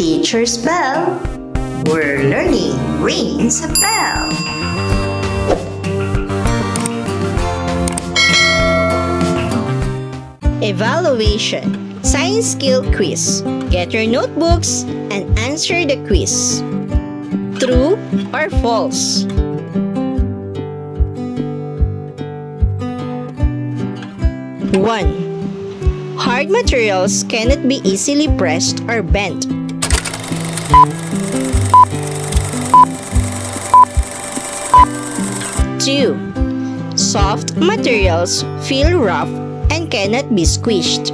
Teacher's Bell. We're learning rings a bell. Evaluation Science Skill Quiz. Get your notebooks and answer the quiz. True or false? One. Hard materials cannot be easily pressed or bent. Two. Soft materials feel rough and cannot be squished.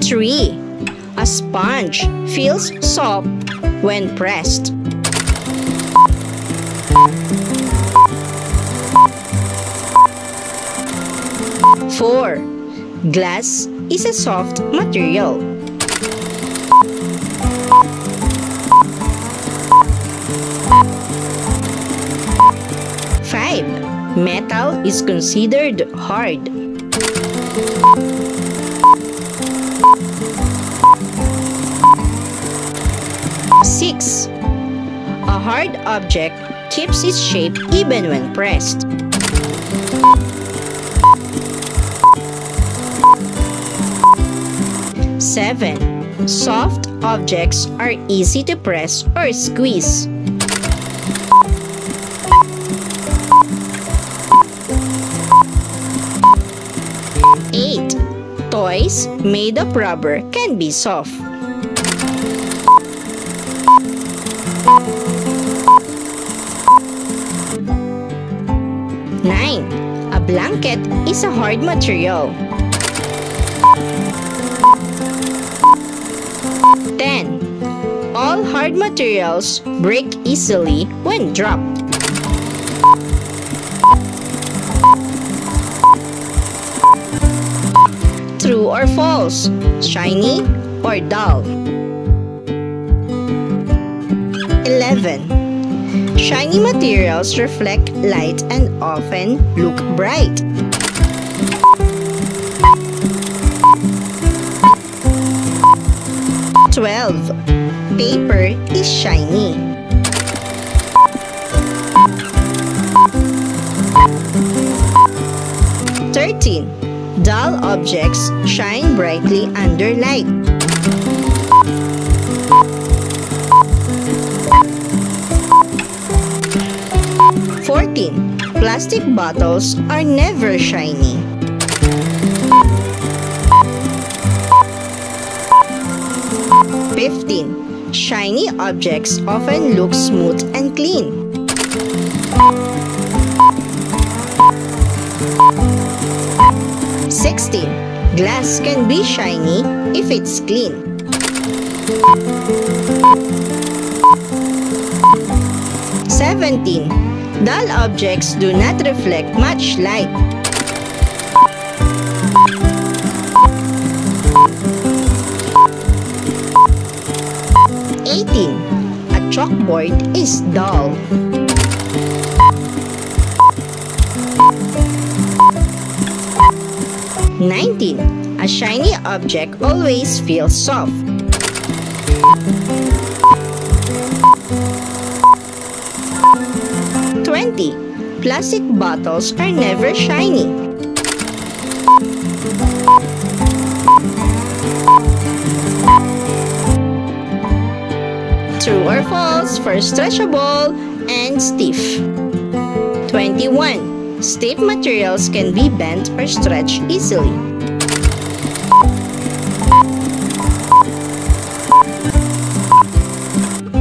Three. A sponge feels soft when pressed. Four. Glass is a soft material. Five. Metal is considered hard. Six. A hard object keeps its shape even when pressed. Seven. Soft objects are easy to press or squeeze. Toys made of rubber can be soft. Nine. A blanket is a hard material. 10. All hard materials break easily when dropped. True or false? Shiny or dull? 11. Shiny materials reflect light and often look bright. 12. Paper is shiny. Thirteen. Dull objects shine brightly under light. Fourteen. Plastic bottles are never shiny. 15. Shiny objects often look smooth and clean. Sixteen. Glass can be shiny if it's clean. Seventeen. Dull objects do not reflect much light. 18. A chalkboard is dull. Nineteen. A shiny object always feels soft. Twenty. Plastic bottles are never shiny. True or false for stretchable and stiff? 21. Stiff materials can be bent or stretched easily.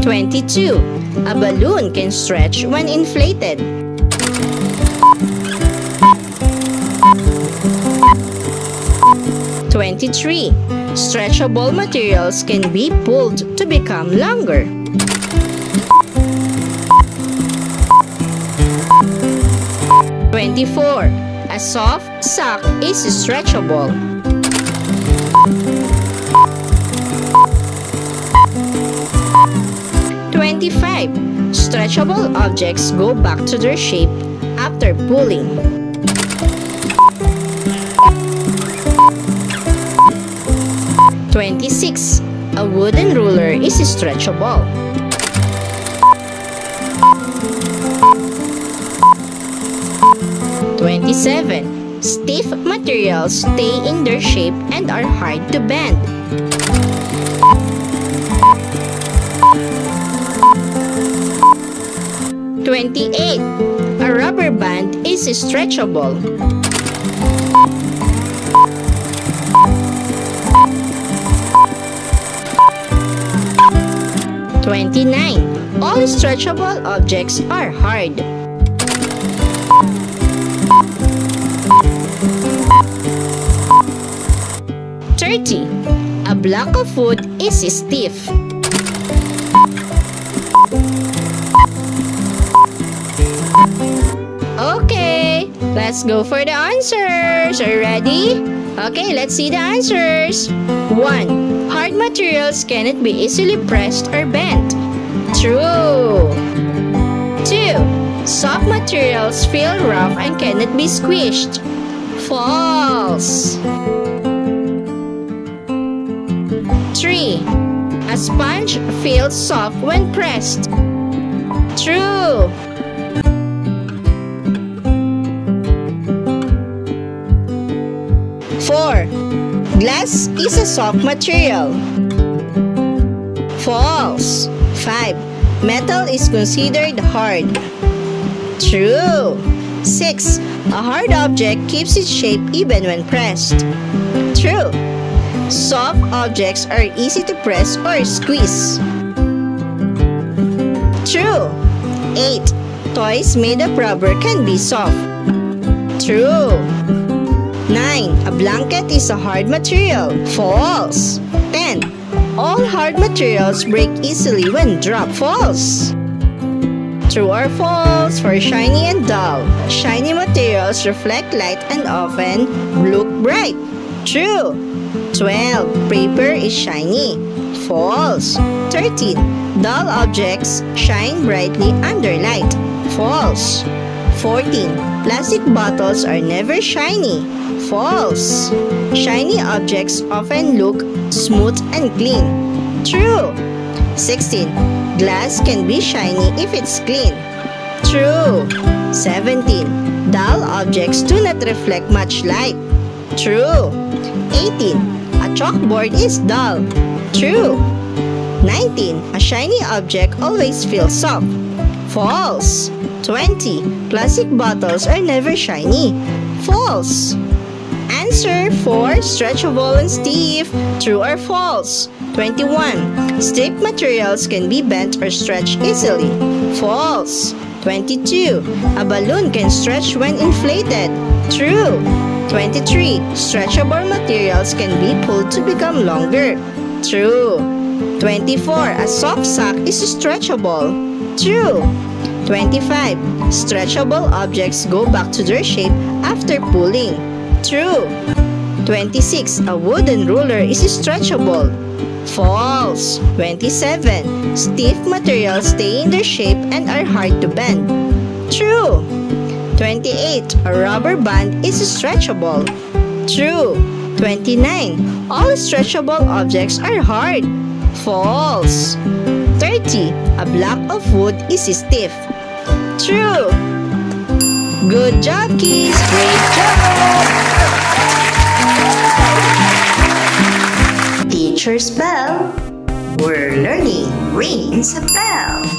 Twenty-two. A balloon can stretch when inflated. Twenty-three. Stretchable materials can be pulled to become longer. 24. A soft sock is stretchable. Twenty-five. Stretchable objects go back to their shape after pulling. Twenty-six. A wooden ruler is stretchable. 27. Stiff materials stay in their shape and are hard to bend. Twenty-eight. A rubber band is stretchable. Twenty-nine. All stretchable objects are hard. 30. A block of wood is stiff. Okay, let's go for the answers. Are you ready? Okay, let's see the answers. 1. Hard materials cannot be easily pressed or bent. True. 2. Soft materials feel rough and cannot be squished. False. 3. A sponge feels soft when pressed. True. Four. Glass is a soft material. False. Five. Metal is considered hard. True. Six. A hard object keeps its shape even when pressed. True. Soft objects are easy to press or squeeze. True. 8. Toys made of rubber can be soft. True. 9. A blanket is a hard material. False. 10. All hard materials break easily when dropped. False. True or false for shiny and dull. Shiny materials reflect light and often look bright. True. 12. Paper is shiny. False. 13. Dull objects shine brightly under light. False. 14. Plastic bottles are never shiny. False. Shiny objects often look smooth and clean. True. 16. Glass can be shiny if it's clean. True. 17. Dull objects do not reflect much light. True. 18. A chalkboard is dull. True. 19. A shiny object always feels soft. False. 20. Plastic bottles are never shiny. False. Answer 4. Stretchable and stiff. True or false? 21. Stiff materials can be bent or stretched easily. False. 22. A balloon can stretch when inflated. True. 23. Stretchable materials can be pulled to become longer. True. 24. A soft sock is stretchable. True. 25. Stretchable objects go back to their shape after pulling. True. 26. A wooden ruler is stretchable. False. 27. Stiff materials stay in their shape and are hard to bend. True. 28. A rubber band is stretchable. True. 29. All stretchable objects are hard. False. 30. A block of wood is stiff. True. Good job, kids. Great job. Teacher's bell. We're learning rings a bell.